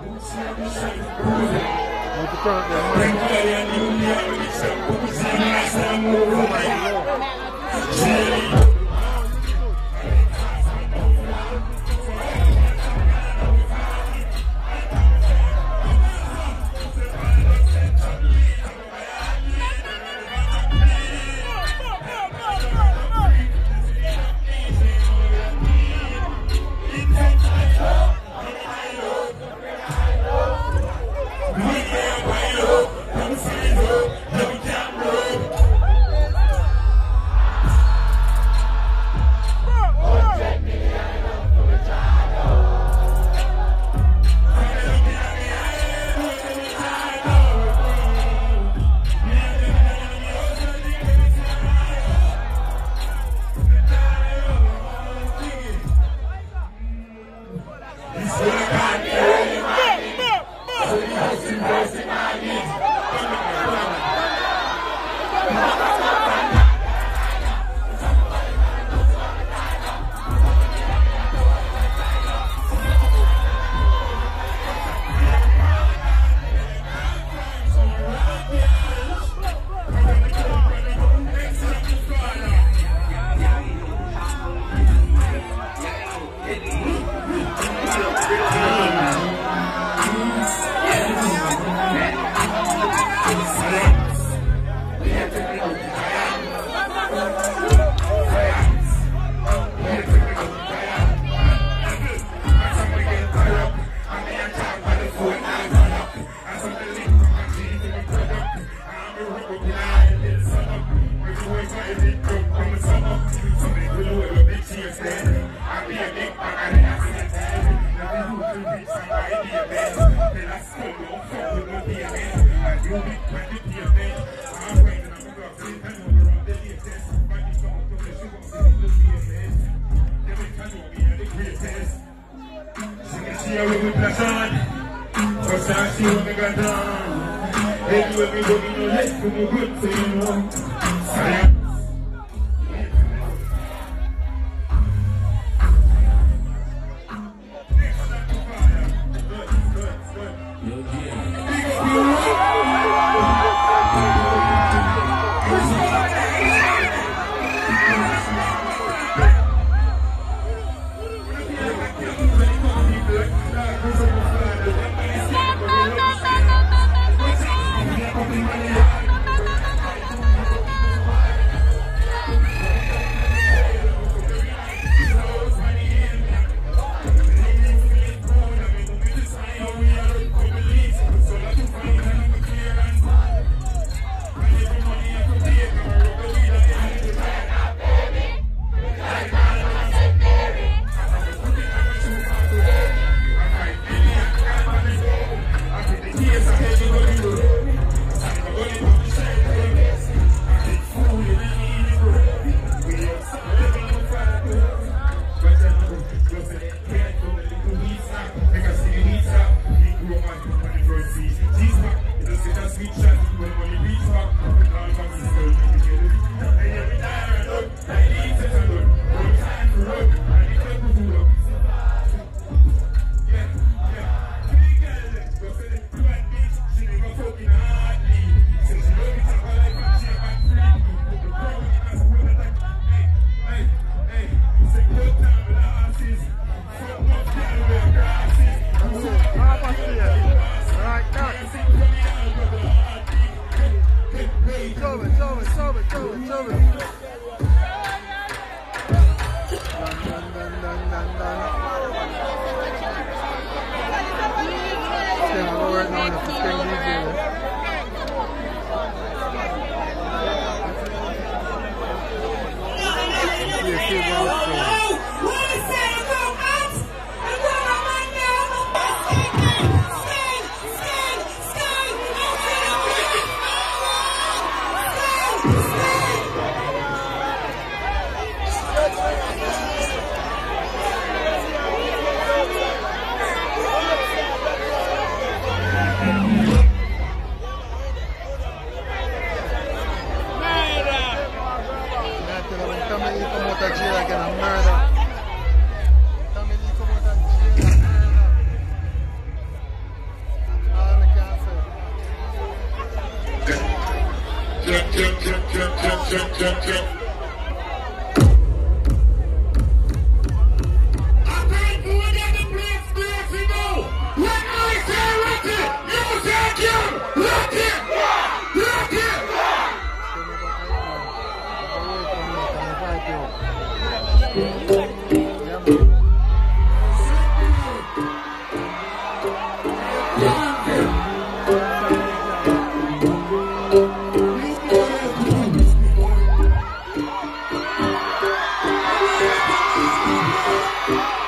Thank the the